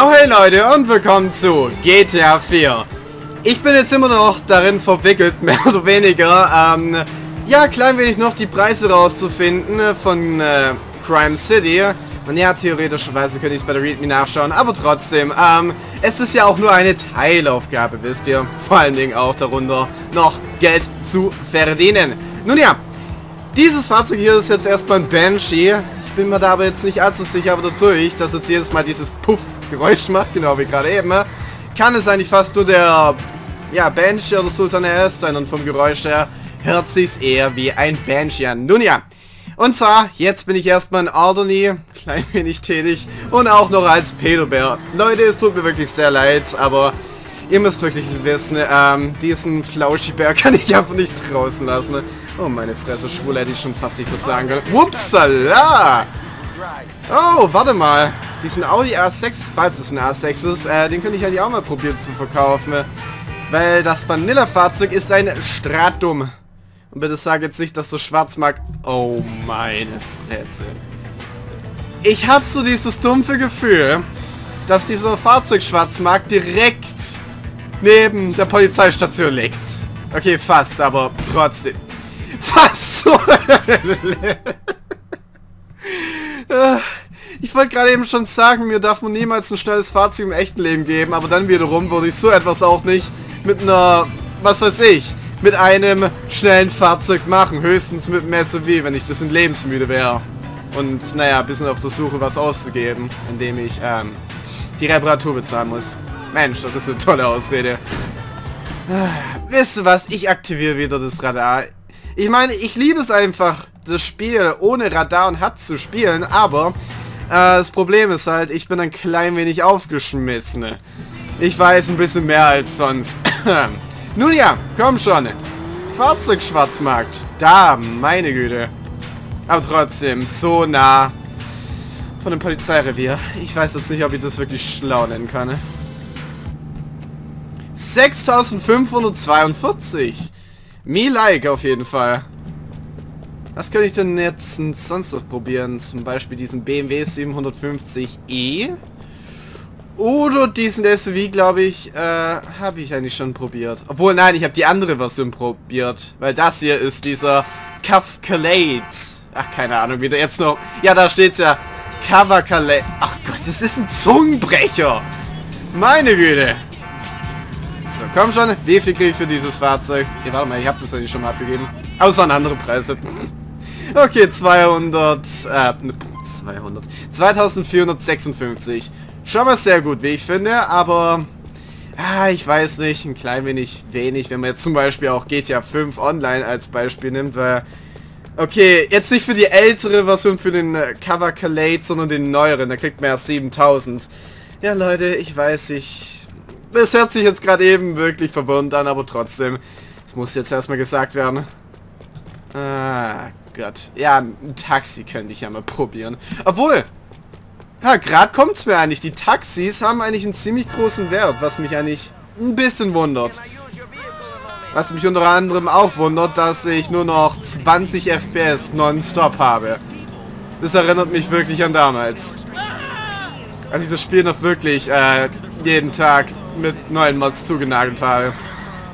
Oh hey Leute und willkommen zu GTA 4. Ich bin jetzt immer noch darin verwickelt, mehr oder weniger, ähm, ja, klein wenig noch die Preise rauszufinden von äh, Crime City. Und ja, theoretischerweise könnte ich es bei der README nachschauen, aber trotzdem, ähm, es ist ja auch nur eine Teilaufgabe, wisst ihr. Vor allen Dingen auch darunter noch Geld zu verdienen. Nun ja, dieses Fahrzeug hier ist jetzt erstmal ein Banshee. Bin mir da aber jetzt nicht allzu sicher, aber dadurch, dass jetzt jedes Mal dieses Puff-Geräusch macht, genau wie gerade eben, kann es eigentlich fast nur der ja, Banshee oder Sultan RS sein und vom Geräusch her hört sich's eher wie ein Banshee an. Nun ja, und zwar, jetzt bin ich erstmal in Alderney, klein wenig tätig und auch noch als Pedobär. Leute, es tut mir wirklich sehr leid, aber ihr müsst wirklich wissen, ähm, diesen Flauschibär kann ich einfach nicht draußen lassen. Oh, meine Fresse, schwul hätte ich schon fast nicht was sagen können. Upsala! Oh, warte mal. Diesen Audi A6, falls es ein A6 ist, äh, den könnte ich eigentlich auch mal probieren zu verkaufen. Weil das Vanilla-Fahrzeug ist ein Stratum. Und bitte sag jetzt nicht, dass du schwarz mag. Oh, meine Fresse. Ich habe so dieses dumpfe Gefühl, dass dieser Fahrzeugschwarzmarkt direkt neben der Polizeistation liegt. Okay, fast, aber trotzdem. Fast so. ich wollte gerade eben schon sagen, mir darf man niemals ein schnelles Fahrzeug im echten Leben geben, aber dann wiederum würde ich so etwas auch nicht mit einer, was weiß ich, mit einem schnellen Fahrzeug machen. Höchstens mit einem SUV, wenn ich ein bisschen lebensmüde wäre. Und naja, ein bisschen auf der Suche was auszugeben, indem ich ähm, die Reparatur bezahlen muss. Mensch, das ist eine tolle Ausrede. Ah, wisst ihr was? Ich aktiviere wieder das Radar. Ich meine, ich liebe es einfach, das Spiel ohne Radar und HUD zu spielen, aber äh, das Problem ist halt, ich bin ein klein wenig aufgeschmissen. Ich weiß ein bisschen mehr als sonst. Nun ja, komm schon. Fahrzeugschwarzmarkt. Da, meine Güte. Aber trotzdem, so nah von dem Polizeirevier. Ich weiß jetzt nicht, ob ich das wirklich schlau nennen kann. 6542. Me like auf jeden Fall. Was kann ich denn jetzt sonst noch probieren? Zum Beispiel diesen BMW 750e. Oder diesen SUV, glaube ich, äh, habe ich eigentlich schon probiert. Obwohl, nein, ich habe die andere Version probiert. Weil das hier ist dieser Calate. Ach, keine Ahnung, wie der jetzt noch... Ja, da steht's ja. Calate. Ach Gott, das ist ein Zungenbrecher. Meine Güte. Komm schon. Wie viel kriege ich für dieses Fahrzeug? Hier, warte mal, ich habe das eigentlich schon mal abgegeben. Aber es waren andere Preise. okay, 200... Äh, 200. 2456. Schon mal sehr gut, wie ich finde, aber... Ah, ich weiß nicht, ein klein wenig wenig, wenn man jetzt zum Beispiel auch GTA 5 Online als Beispiel nimmt, weil... Okay, jetzt nicht für die ältere Version, für den äh, Cover Calate, sondern den neueren, da kriegt man erst 7000. Ja, Leute, ich weiß, ich... Das hört sich jetzt gerade eben wirklich verwirrend an, aber trotzdem. Das muss jetzt erstmal gesagt werden. Ah, Gott. Ja, ein Taxi könnte ich ja mal probieren. Obwohl, ja, gerade kommt es mir eigentlich. Die Taxis haben eigentlich einen ziemlich großen Wert, was mich eigentlich ein bisschen wundert. Was mich unter anderem auch wundert, dass ich nur noch 20 FPS nonstop habe. Das erinnert mich wirklich an damals. Als ich das Spiel noch wirklich äh, jeden Tag mit neuen Mods zugenagelt habe.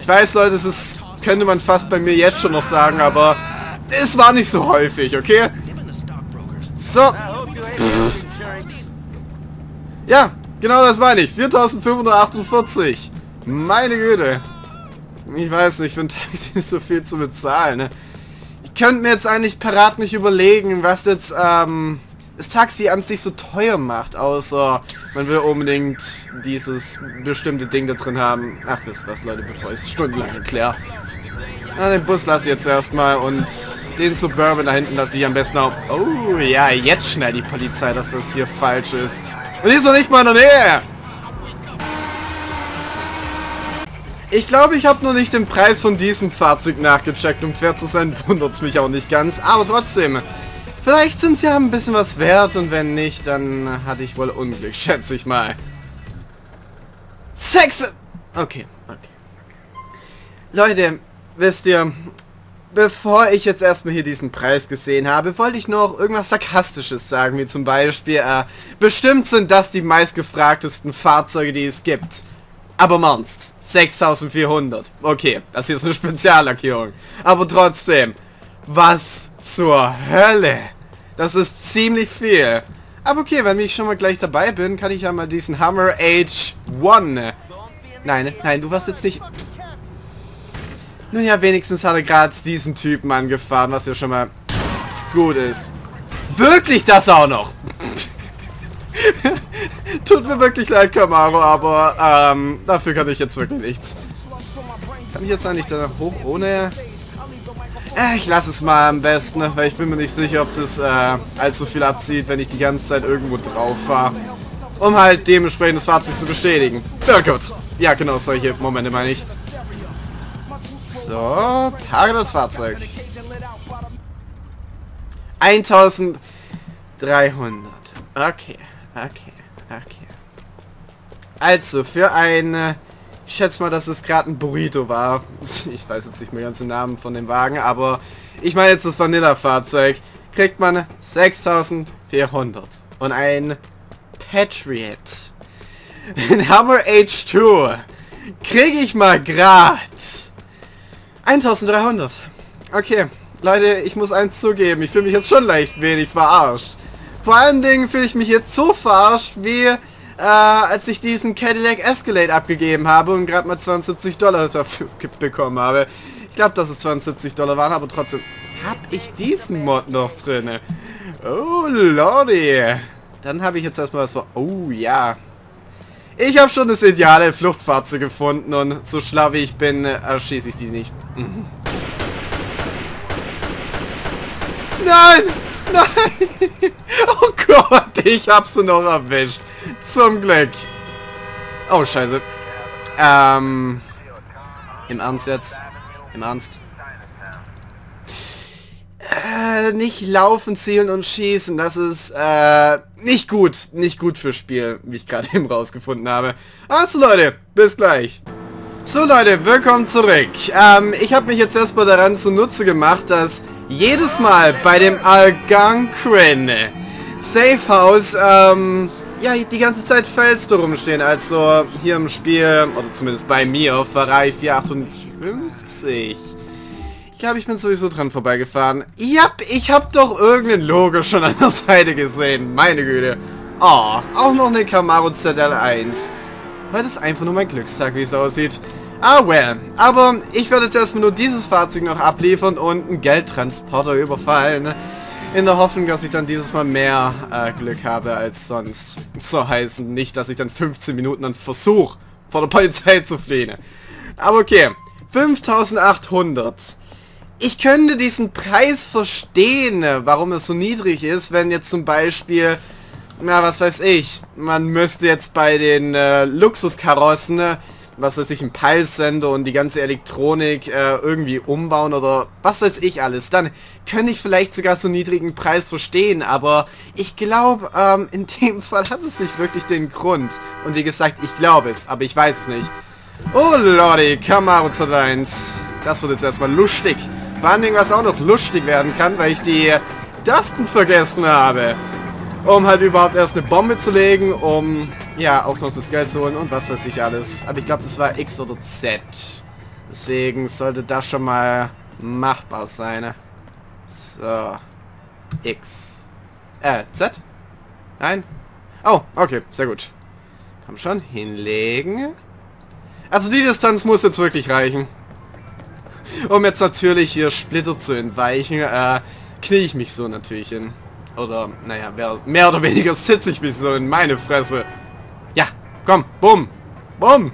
Ich weiß, Leute, das ist, könnte man fast bei mir jetzt schon noch sagen, aber es war nicht so häufig, okay? So. Ja, genau das meine ich. 4548. Meine Güte. Ich weiß nicht, für ein Taxi ist so viel zu bezahlen. Ne? Ich könnte mir jetzt eigentlich parat nicht überlegen, was jetzt ähm, das Taxi an sich so teuer macht, außer man will unbedingt dieses bestimmte Ding da drin haben. Ach, wisst was, Leute, bevor ich es stundenlang erkläre. Na, den Bus lasse ich jetzt erstmal und den Suburban da hinten lasse ich am besten auch... Oh, ja, jetzt schnell die Polizei, dass das hier falsch ist. Und die ist noch nicht mal in der Nähe. Ich glaube, ich habe noch nicht den Preis von diesem Fahrzeug nachgecheckt. Um fair zu sein, wundert es mich auch nicht ganz. Aber trotzdem, vielleicht sind sie ja ein bisschen was wert. Und wenn nicht, dann hatte ich wohl Unglück, schätze ich mal. Sex! Okay, okay. Leute, wisst ihr, bevor ich jetzt erstmal hier diesen Preis gesehen habe, wollte ich noch irgendwas Sarkastisches sagen, wie zum Beispiel, äh, bestimmt sind das die meistgefragtesten Fahrzeuge, die es gibt. Aber Monst, 6400. Okay, das hier ist eine Speziallackierung. Aber trotzdem, was zur Hölle? Das ist ziemlich viel. Aber okay, wenn ich schon mal gleich dabei bin, kann ich ja mal diesen Hammer H1... Nein, nein, du warst jetzt nicht... Nun ja, wenigstens hat er gerade diesen Typen angefahren, was ja schon mal gut ist. Wirklich das auch noch? Tut mir wirklich leid, Camaro, aber ähm, dafür kann ich jetzt wirklich nichts. Kann ich jetzt eigentlich da hoch ohne... Äh, ich lasse es mal am besten, weil ich bin mir nicht sicher, ob das äh, allzu viel abzieht, wenn ich die ganze Zeit irgendwo drauf fahre. Um halt dementsprechend das Fahrzeug zu bestätigen. Ja gut. Ja genau, solche Momente meine ich. So, parke das Fahrzeug. 1300. Okay, okay, okay. Also, für ein... Ich schätze mal, dass es gerade ein Burrito war. Ich weiß jetzt nicht mehr ganz den Namen von dem Wagen, aber ich meine jetzt das Vanilla-Fahrzeug. Kriegt man 6400. Und ein Patriot. Ein Hammer H2. Kriege ich mal grad 1300. Okay, Leute, ich muss eins zugeben. Ich fühle mich jetzt schon leicht wenig verarscht. Vor allen Dingen fühle ich mich jetzt so verarscht, wie äh, als ich diesen Cadillac Escalade abgegeben habe und gerade mal 72 Dollar dafür bekommen habe. Ich glaube, dass es 72 Dollar waren, aber trotzdem habe ich diesen Mod noch drin. Oh, Lordi. Dann habe ich jetzt erstmal was vor... Oh, ja. Ich habe schon das ideale Fluchtfahrzeug gefunden und so schlau wie ich bin, erschieße ich die nicht. Mhm. Nein! Nein! Oh Gott, ich hab's noch erwischt. Zum Glück. Oh, scheiße. Ähm... Im Ernst jetzt? Im Ernst? Äh, nicht laufen, zielen und schießen. Das ist, äh, nicht gut. Nicht gut fürs Spiel, wie ich gerade eben rausgefunden habe. Also Leute, bis gleich. So Leute, willkommen zurück. Ähm, ich habe mich jetzt erstmal daran zunutze gemacht, dass jedes Mal bei dem Algonquin Safe House, ähm, ja, die ganze Zeit Felste rumstehen. Also hier im Spiel, oder zumindest bei mir, auf Ferrari 458. Ich glaube, ich bin sowieso dran vorbeigefahren. Ja, ich habe doch irgendein Logo schon an der Seite gesehen. Meine Güte. Oh, auch noch eine Camaro ZL1. Weil das einfach nur mein Glückstag, wie es aussieht. Ah, well. Aber ich werde jetzt erstmal nur dieses Fahrzeug noch abliefern und einen Geldtransporter überfallen. In der Hoffnung, dass ich dann dieses Mal mehr äh, Glück habe als sonst. So heißen nicht, dass ich dann 15 Minuten dann versuche, vor der Polizei zu fliehen. Aber okay. 5800. Ich könnte diesen Preis verstehen, warum es so niedrig ist, wenn jetzt zum Beispiel, na was weiß ich, man müsste jetzt bei den äh, Luxuskarossen, was weiß ich, ein Peilsender und die ganze Elektronik äh, irgendwie umbauen oder was weiß ich alles, dann könnte ich vielleicht sogar so niedrigen Preis verstehen, aber ich glaube, ähm, in dem Fall hat es nicht wirklich den Grund. Und wie gesagt, ich glaube es, aber ich weiß es nicht. Oh Lordi, Camaro Z1. Das wird jetzt erstmal lustig. Vor allen Dingen, was auch noch lustig werden kann, weil ich die Tasten vergessen habe. Um halt überhaupt erst eine Bombe zu legen, um ja auch noch das Geld zu holen und was weiß ich alles. Aber ich glaube, das war X oder Z. Deswegen sollte das schon mal machbar sein. So. X. Äh, Z? Nein? Oh, okay, sehr gut. Komm schon, hinlegen. Also die Distanz muss jetzt wirklich reichen. Um jetzt natürlich hier Splitter zu entweichen, äh, knie ich mich so natürlich hin. Oder, naja, mehr, mehr oder weniger sitze ich mich so in meine Fresse. Komm, bumm, bumm.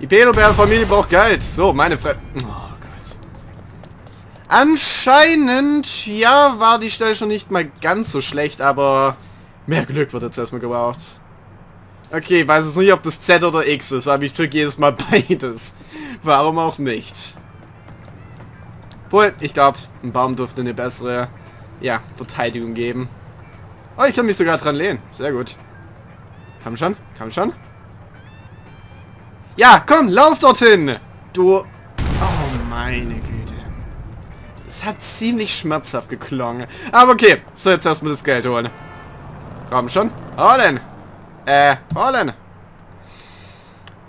Die Pedobär-Familie braucht Geld. So, meine Fresse. Oh Gott. Anscheinend, ja, war die Stelle schon nicht mal ganz so schlecht, aber mehr Glück wird jetzt erstmal gebraucht. Okay, weiß jetzt nicht, ob das Z oder X ist, aber ich drücke jedes Mal beides. Warum auch nicht? Wohl, ich glaube, ein Baum dürfte eine bessere, ja, Verteidigung geben. Oh, ich kann mich sogar dran lehnen. Sehr gut. Komm schon, komm schon. Ja, komm, lauf dorthin! Du... Oh, meine Güte. Das hat ziemlich schmerzhaft geklungen. Aber okay, so jetzt erstmal das Geld holen. Komm schon. Holen. Äh, holen.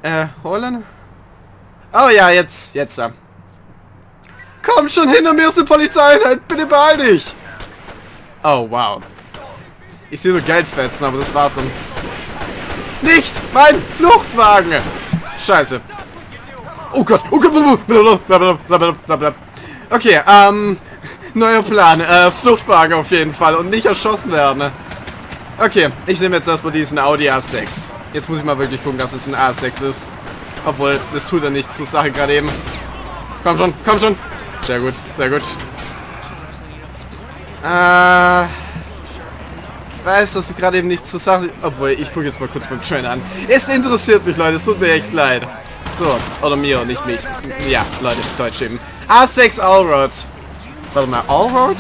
Äh, holen. Oh ja, jetzt, jetzt da. Komm schon, hinter mir ist eine Polizeieinheit. Bitte beeil dich. Oh, wow. Ich sehe nur Geldfetzen, aber das war's dann. Nicht mein Fluchtwagen. Scheiße. Oh Gott, oh Gott. Okay, ähm, neuer Plan. Äh, Fluchtwagen auf jeden Fall und nicht erschossen werden. Okay, ich nehme jetzt erstmal diesen Audi A6. Jetzt muss ich mal wirklich gucken, dass es ein A6 ist. Obwohl, das tut ja nichts zur Sache gerade eben. Komm schon, komm schon. Sehr gut, sehr gut. Äh... Weiß, dass es gerade eben nichts zur Sache... Obwohl, ich gucke jetzt mal kurz beim Trainer an. Es interessiert mich, Leute. Es tut mir echt leid. So, oder mir, nicht mich. Ja, Leute, Deutsch eben. A6 Allroad. Warte mal, Allroad?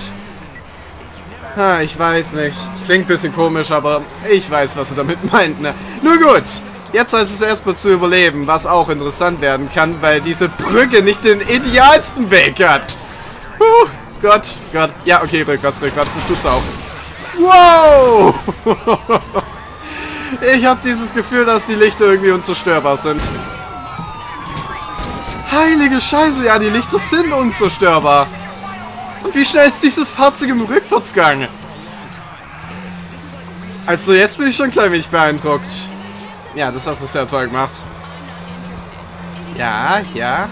Ha, ich weiß nicht. Klingt ein bisschen komisch, aber ich weiß, was du damit meint, ne? Nur gut. Jetzt heißt es erstmal zu überleben, was auch interessant werden kann, weil diese Brücke nicht den idealsten Weg hat. Huh, Gott, Gott. Ja, okay, rückwärts, rückwärts, das tut's auch. Wow! Ich habe dieses Gefühl, dass die Lichter irgendwie unzerstörbar sind. Heilige Scheiße, ja, die Lichter sind unzerstörbar. Und wie schnell ist dieses Fahrzeug im Rückwärtsgang? Also jetzt bin ich schon ein klein wenig beeindruckt. Ja, das hast du sehr toll gemacht. Ja, ja.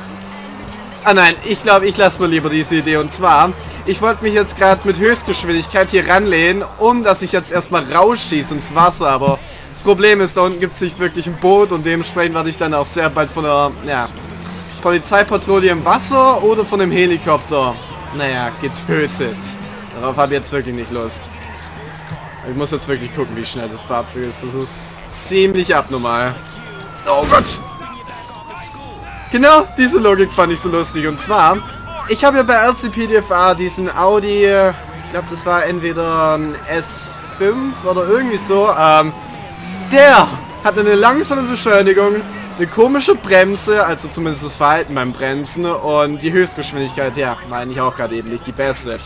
Ah nein, ich glaube, ich lasse mal lieber diese Idee. Und zwar, ich wollte mich jetzt gerade mit Höchstgeschwindigkeit hier ranlehnen, um dass ich jetzt erstmal rausschieße ins Wasser. Aber das Problem ist, da unten gibt es nicht wirklich ein Boot und dementsprechend werde ich dann auch sehr bald von der, ja, Polizeipatrouille im Wasser oder von einem Helikopter, naja, getötet. Darauf habe ich jetzt wirklich nicht Lust. Ich muss jetzt wirklich gucken, wie schnell das Fahrzeug ist. Das ist ziemlich abnormal. Oh Gott! Genau, diese Logik fand ich so lustig. Und zwar, ich habe ja bei LCPDFA diesen Audi, ich glaube das war entweder ein S5 oder irgendwie so, ähm, der hat eine langsame Beschleunigung, eine komische Bremse, also zumindest das Verhalten beim Bremsen und die Höchstgeschwindigkeit, ja, meine ich auch gerade eben nicht die beste.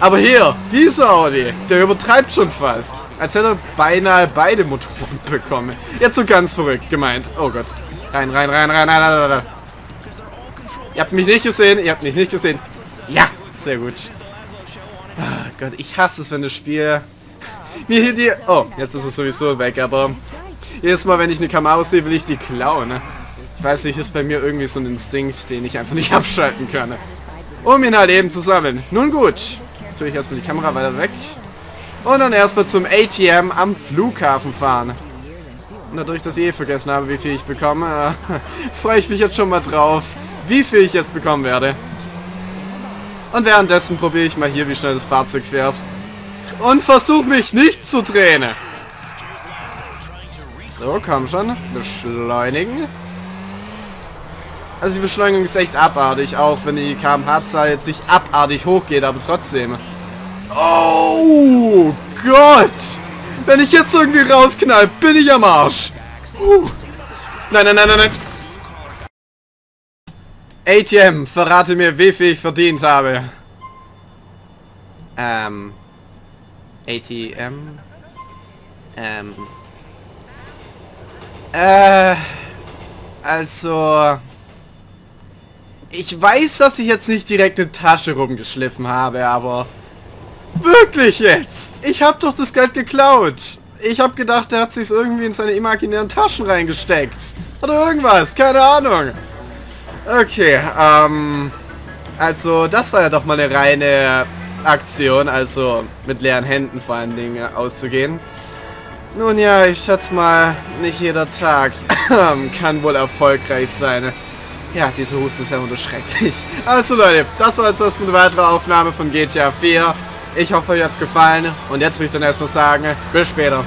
Aber hier, dieser Audi, der übertreibt schon fast. Als hätte er beinahe beide Motoren bekommen. Jetzt so ganz verrückt gemeint. Oh Gott. Rein, rein, rein, rein, rein, rein, rein. Ihr habt mich nicht gesehen, ihr habt mich nicht gesehen. Ja, sehr gut. Oh Gott, ich hasse es, wenn das Spiel mir hier die... Oh, jetzt ist es sowieso weg, aber jedes Mal, wenn ich eine Kamera sehe, will ich die klauen. Ne? Ich weiß nicht, ist bei mir irgendwie so ein Instinkt, den ich einfach nicht abschalten kann. Um ihn halt eben zu sammeln. Nun gut. Jetzt tue ich erstmal die Kamera weiter weg. Und dann erstmal zum ATM am Flughafen fahren. Und dadurch, dass ich eh vergessen habe, wie viel ich bekomme, freue ich mich jetzt schon mal drauf, wie viel ich jetzt bekommen werde. Und währenddessen probiere ich mal hier, wie schnell das Fahrzeug fährt. Und versuche mich nicht zu drehen. So, komm schon. Beschleunigen. Also die Beschleunigung ist echt abartig, auch wenn die kmh-Zahl jetzt nicht abartig hochgeht, aber trotzdem. Oh Gott! Wenn ich jetzt irgendwie rausknall, bin ich am Arsch. Uh. Nein, nein, nein, nein, nein. ATM, verrate mir, wie viel ich verdient habe. Ähm. ATM. Ähm. Äh, also... Ich weiß, dass ich jetzt nicht direkt eine Tasche rumgeschliffen habe, aber... Wirklich jetzt? Ich habe doch das Geld geklaut. Ich habe gedacht, er hat sich irgendwie in seine imaginären Taschen reingesteckt. Oder irgendwas, keine Ahnung. Okay, ähm... Also, das war ja doch mal eine reine Aktion, also mit leeren Händen vor allen Dingen auszugehen. Nun ja, ich schätze mal, nicht jeder Tag kann wohl erfolgreich sein. Ja, diese Husten ist ja nur schrecklich. Also Leute, das war jetzt erstmal eine weitere Aufnahme von GTA 4. Ich hoffe, euch hat es gefallen. Und jetzt will ich dann erstmal sagen, bis später.